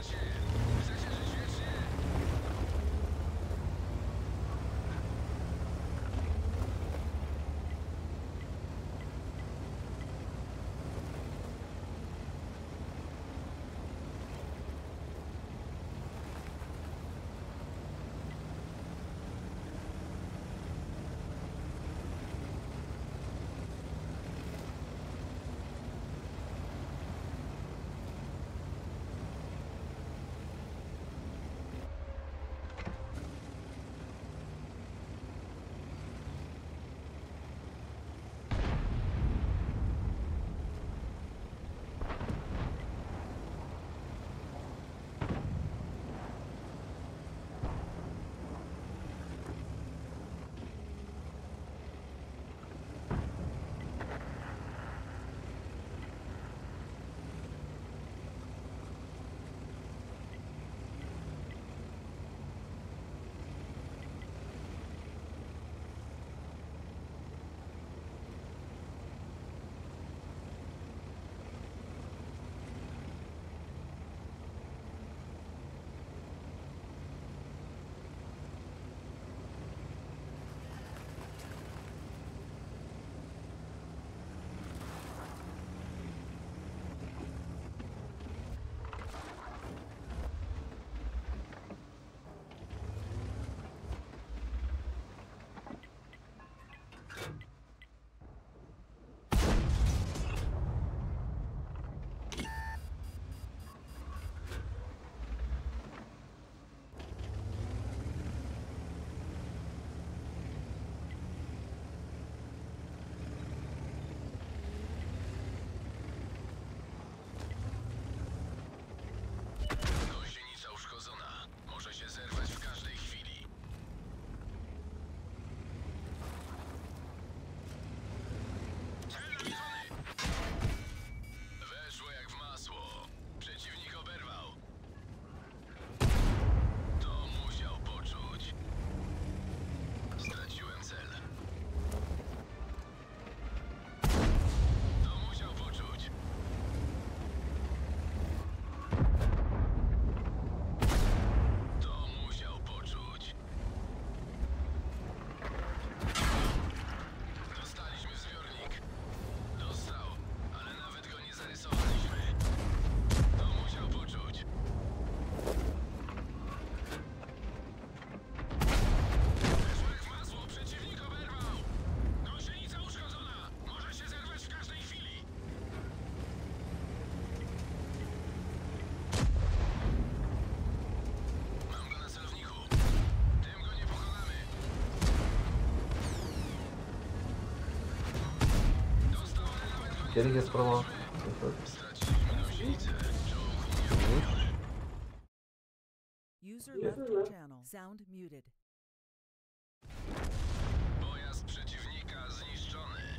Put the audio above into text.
Association. Kielich jest promo. User left your channel. Sound muted. Pojazd przeciwnika zniszczony.